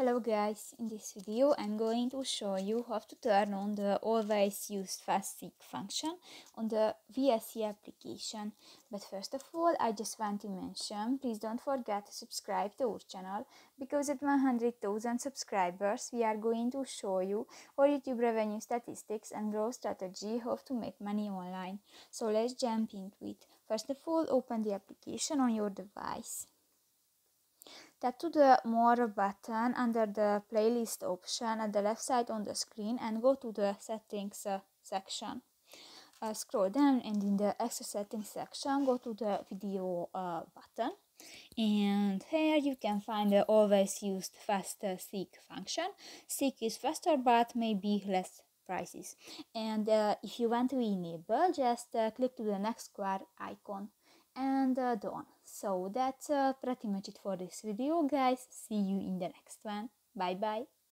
Hello guys, in this video I'm going to show you how to turn on the always used fast seek function on the VLC application. But first of all I just want to mention, please don't forget to subscribe to our channel because at 100,000 subscribers we are going to show you our YouTube revenue statistics and growth strategy how to make money online. So let's jump into it. First of all open the application on your device. Tap to the More button under the playlist option at the left side on the screen and go to the settings uh, section. Uh, scroll down and in the extra settings section go to the video uh, button and here you can find the always used fast seek function. Seek is faster but maybe less prices and uh, if you want to enable just uh, click to the next square icon and uh, done so that's uh, pretty much it for this video guys. See you in the next one. Bye bye